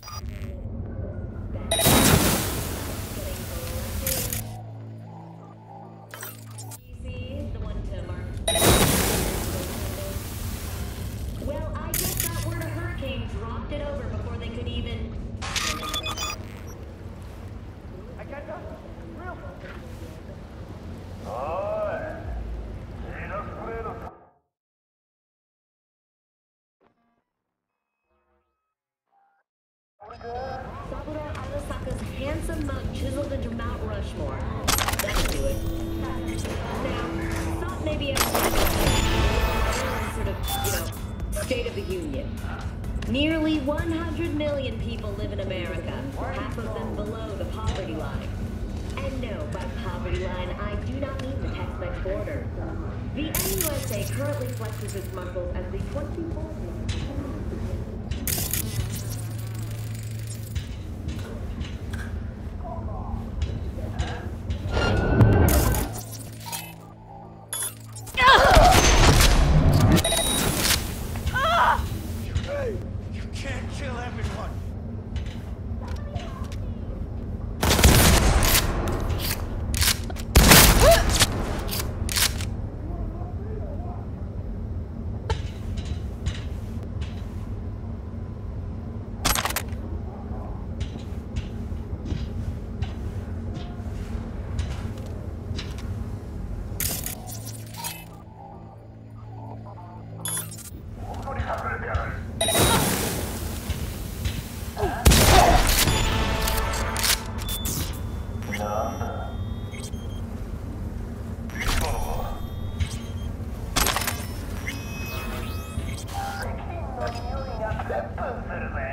Well, I guess that word a hurricane dropped it over before they could even... Saburo Arasaka's handsome mug chiseled into Mount Rushmore. That'll do it. Now, thought maybe I would sort of, you know, State of the Union. Nearly 100 million people live in America, half of them below the poverty line. And no, by poverty line, I do not mean the Tex-Mex border. The NUSA currently flexes its muscles as the 24th can't kill everyone. Over